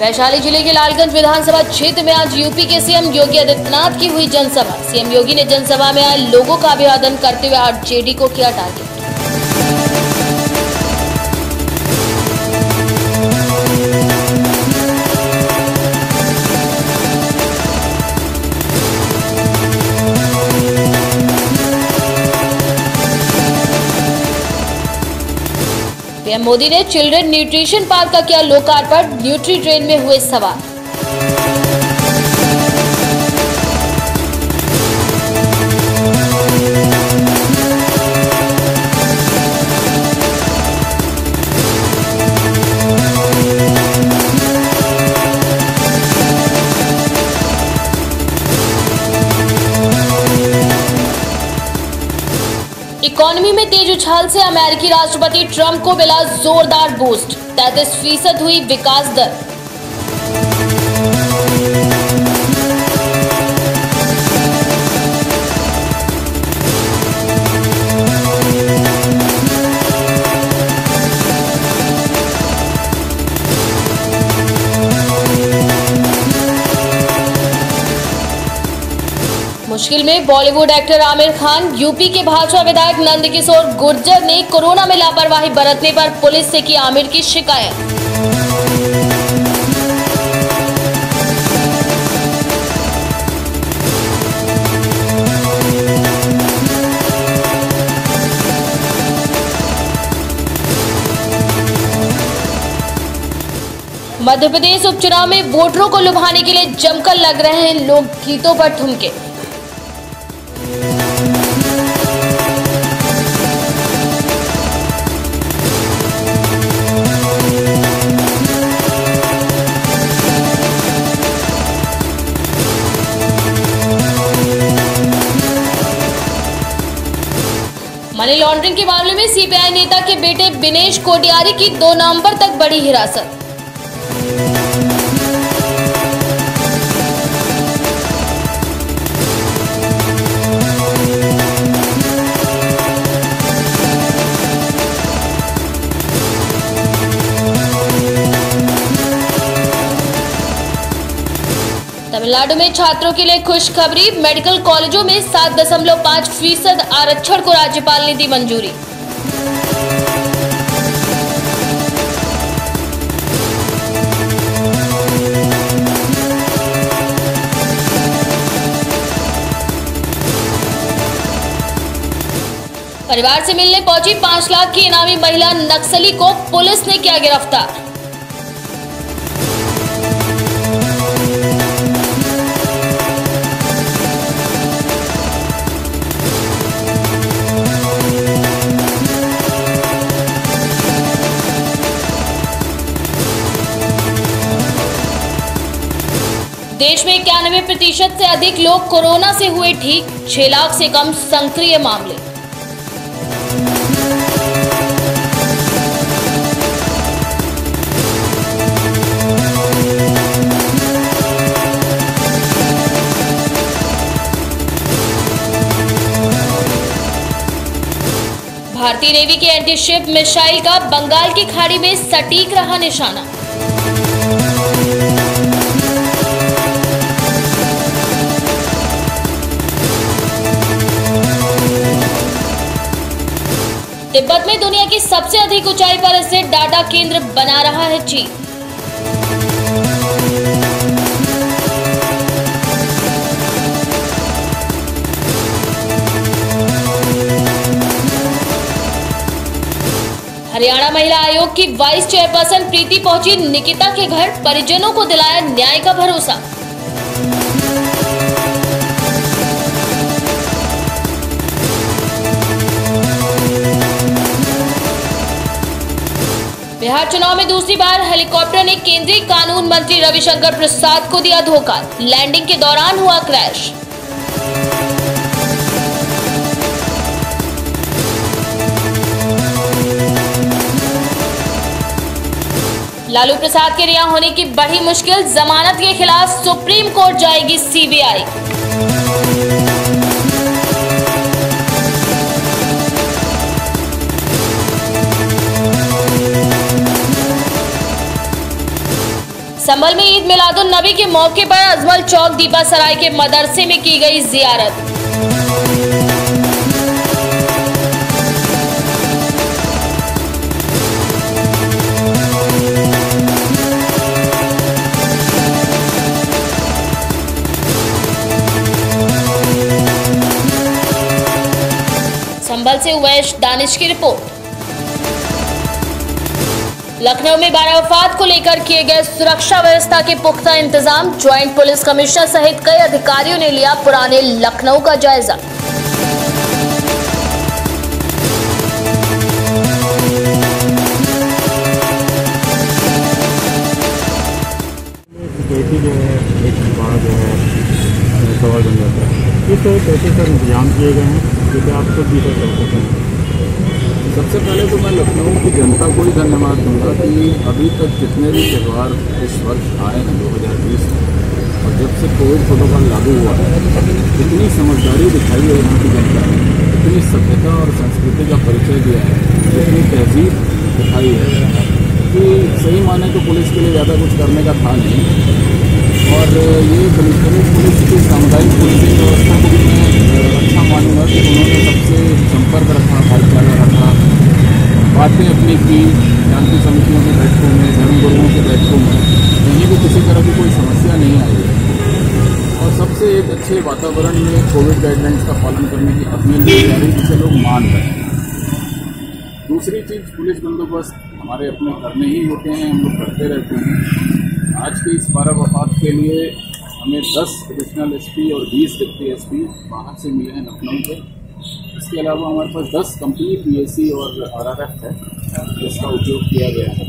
वैशाली ज़िले के लालगंज विधानसभा क्षेत्र में आज यूपी के सीएम योगी आदित्यनाथ की हुई जनसभा। सीएम योगी ने जनसभा में आए लोगों का अभिवादन करते हुए आरजेडी को किया टारगेट। मोदी ने चिल्ड्रन न्यूट्रिशन पार्क का किया लोकार्पण न्यूट्री ट्रेन में हुए सवार उछाल से अमेरिकी राष्ट्रपति ट्रंप को मिला जोरदार बूस्ट। तैतीस फ़ीसद हुई विकास दर। मुश्किल में Bollywood actor Aamir Khan, UP के भाजपा विधायक नंदकिशोर गुर्जर ने कोरोना में लापरवाही बरतने पर पुलिस से की आमिर की शिकायत। मध्य प्रदेश उपचुनाव में वोटरों को लुभाने के लिए जमकर लग रहे हैं लोक गीतों पर ठुमके। के मामले में सीबीआई नेता के बेटे बिनेश कोटियारी की दो नवंबर तक बड़ी हिरासत। तमिलनाडु में छात्रों के लिए खुशखबरी। मेडिकल कॉलेजों में सात दशमलव पाँच फ़ीसद आरक्षण को राज्यपाल ने दी मंजूरी। परिवार से मिलने पहुँची पाँच लाख की इनामी महिला नक्सली को पुलिस ने किया गिरफ़्तार। देश में इक्यानवे प्रतिशत से अधिक लोग कोरोना से हुए ठीक, छह लाख से कम सक्रिय मामले। भारतीय नेवी के एंटी शिप मिसाइल का बंगाल की खाड़ी में सटीक रहा निशाना। तिब्बत में दुनिया की सबसे अधिक ऊंचाई पर स्थित डाटा केंद्र बना रहा है चीन। हरियाणा महिला आयोग की वाइस चेयरपर्सन प्रीति पहुँची निकिता के घर, परिजनों को दिलाया न्याय का भरोसा। बिहार चुनाव में दूसरी बार हेलीकॉप्टर ने केंद्रीय कानून मंत्री रविशंकर प्रसाद को दिया धोखा। लैंडिंग के दौरान हुआ क्रैश। लालू प्रसाद के रिहा होने की बड़ी मुश्किल, जमानत के खिलाफ सुप्रीम कोर्ट जाएगी सीबीआई। संभल में ईद मिलादुन नबी के मौके पर अजमल चौक दीपा सराय के मदरसे में की गई जियारत। संभल से उवैश दानिश की रिपोर्ट। लखनऊ में बारह वफात को लेकर किए गए सुरक्षा व्यवस्था के पुख्ता इंतज़ाम, ज्वाइंट पुलिस कमिश्नर सहित कई अधिकारियों ने लिया पुराने लखनऊ का जायजा। सवाल बन जाता है। किस सर इंतज़ाम किए गए हैं क्योंकि आप खुद भी कर सकते हैं। सबसे पहले तो मैं लखनऊ की जनता को ही धन्यवाद दूँगा कि अभी तक जितने भी त्यौहार इस वर्ष आए हैं 2020 में, और जब से कोविड प्रोटोकॉल लागू हुआ है, इतनी समझदारी दिखाई है यहाँ की जनता ने, इतनी सभ्यता और संस्कृति का परिचय दिया है, इतनी तहजीब दिखाई है कि सही माने तो पुलिस के लिए ज़्यादा कुछ करने का था नहीं। और ये पुलिस की सामुदायिक पुलिसिंग व्यवस्था को भी मैं अच्छा मानूँगा कि उन्होंने सबसे संपर्क रखा भाईचारा रखा बातें अपनी की शांति समितियों की बैठकों में धर्मगुरुओं के बैठकों में कहीं भी किसी तरह की कोई समस्या नहीं आई है। और सबसे एक अच्छे वातावरण में कोविड गाइडलाइंस का पालन करने की अपील की जा रही जिसे लोग मान रहे हैं। दूसरी चीज़, पुलिस बंदोबस्त हमारे अपने करने ही होते हैं, हम लोग करते रहते हैं। आज के इस बारह वफात के लिए हमें 10 एडिशनल एसपी और 20 डिप्टी एसपी बाहर से मिले हैं लखनऊ से। इसके अलावा हमारे पास 10 कंपनी पीएसी और आरआरएफ है, जिसका उपयोग किया गया है।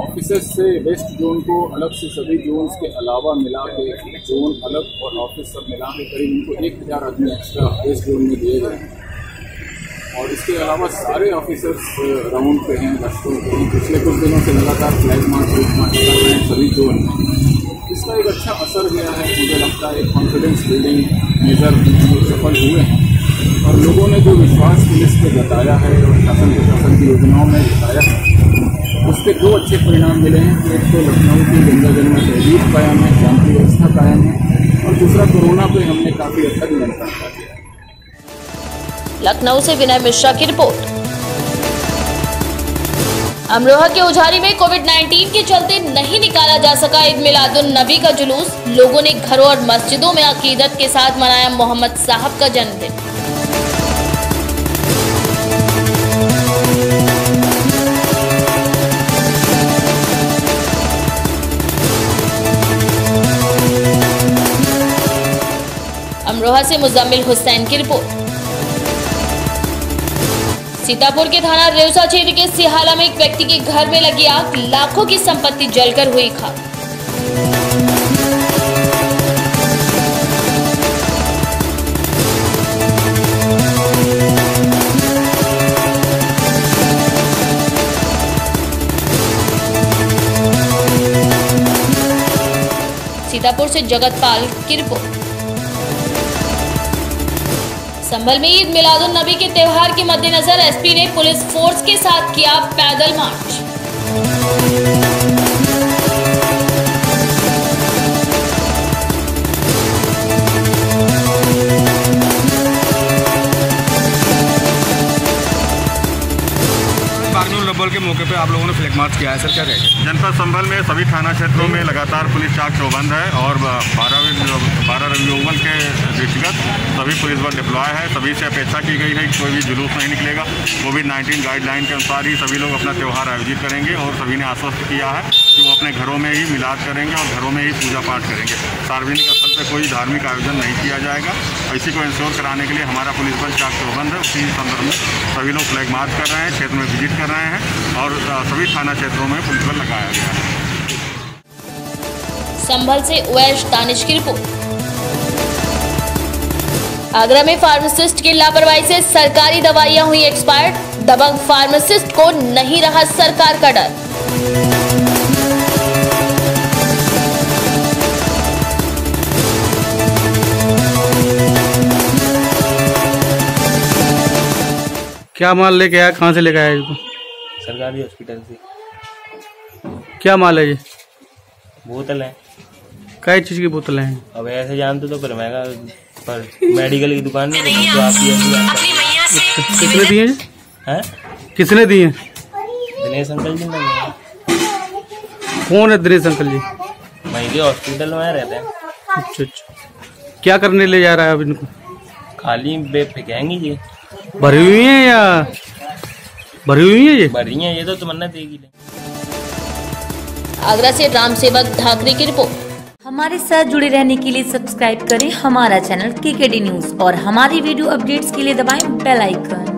ऑफिसर्स से वेस्ट जोन को अलग से सभी जोन के अलावा मिला के जोन अलग और ऑफ़िस सब मिला के करीब उनको एक हज़ार आदमी एक्स्ट्रा वेस्ट जोन में दिए गए हैं। और इसके अलावा सारे ऑफिसर्स राउंड पे हैं गश्तों पे हैं। पिछले कुछ दिनों से लगातार फ्लैग मार्च रूट मार्च कर रहे हैं सभी जोन में इसका एक अच्छा असर गया है, मुझे लगता है कॉन्फिडेंस बिल्डिंग मेजर सफल हुए हैं। और लोगों ने जो विश्वास पुलिस पे जताया है और शासन प्रशासन की योजनाओं में जताया है, उसके दो अच्छे परिणाम मिले हैं। एक तो लखनऊ की गंगा जल में तहजीब कायम है शांति व्यवस्था कायम है और दूसरा, कोरोना पे हमने काफ़ी हद तक नियंत्रण कर दिया लखनऊ से विनय मिश्रा की रिपोर्ट। अमरोहा के उजारी में कोविड 19 के चलते नहीं निकाला जा सका ईद मिलादुन नबी का जुलूस। लोगों ने घरों और मस्जिदों में अकीदत के साथ मनाया मोहम्मद साहब का जन्मदिन। अमरोहा से मुजम्मिल हुसैन की रिपोर्ट। सीतापुर के थाना रेवसा क्षेत्र के सिहाला में एक व्यक्ति के घर में लगी आग, लाखों की संपत्ति जलकर हुई खाक। सीतापुर से जगतपाल की रिपोर्ट। संभल में ईद मिलादुलनबी के त्यौहार के मद्देनजर एसपी ने पुलिस फोर्स के साथ किया पैदल मार्च। नब्बल के मौके पे आप लोगों ने फ्लैग मार्च किया है। सर, क्या कहेंगे? जनपद संभल में, सभी थाना क्षेत्रों में लगातार पुलिस चाक चौबंद है और बारह बारह रवियोगन के दृष्टिगत सभी पुलिस बल डिप्लॉय है। सभी से अपेक्षा की गई है कि कोई भी जुलूस नहीं निकलेगा। कोविड नाइन्टीन गाइडलाइन के अनुसार ही सभी लोग अपना त्यौहार आयोजित करेंगे और सभी ने आश्वस्त किया है। वो अपने घरों में ही मिलाद करेंगे और घरों में ही पूजा पाठ करेंगे। सार्वजनिक स्थल पर कोई धार्मिक आयोजन नहीं किया जाएगा। इसी को इंश्योर कराने के लिए हमारा पुलिस बल चाक चौबंद है। उसी संदर्भ में सभी लोग फ्लैग मार्च कर रहे हैं, क्षेत्र में विज़िट कर रहे हैं और सभी थाना क्षेत्रों में पुलिस बल लगाया गया है। संभल से उवैश दानिश की रिपोर्ट आगरा में फार्मासिस्ट की लापरवाही से सरकारी दवाइयाँ हुई एक्सपायर्ड दबंग फार्मासिस्ट को नहीं रहा सरकार का डर। क्या माल लेके आया? कहाँ से लेके आया इसको? सरकारी हॉस्पिटल से। क्या माल है ये? बोतल है। कई चीज़ की बोतलें हैं। अब ऐसे जानते तो फिर महँगा पर मेडिकल की दुकान में तो आप बात दिए हैं? किसने दिए दिनेश अंकल जी ने कौन है दिनेश अंकल जी? के हॉस्पिटल में रहते हैं। अच्छा अच्छा। क्या करने ले जा रहा है अब इनको? खाली बे फेंकेंगी जी। भरी हुई है या भरी हुई है ये? भरी है ये तो तमन्ना देगी आगरा से राम सेवक ठाकरे की रिपोर्ट। हमारे साथ जुड़े रहने के लिए सब्सक्राइब करें हमारा चैनल केकेडी न्यूज़ और हमारी वीडियो अपडेट्स के लिए दबाएँ बेल आइकन।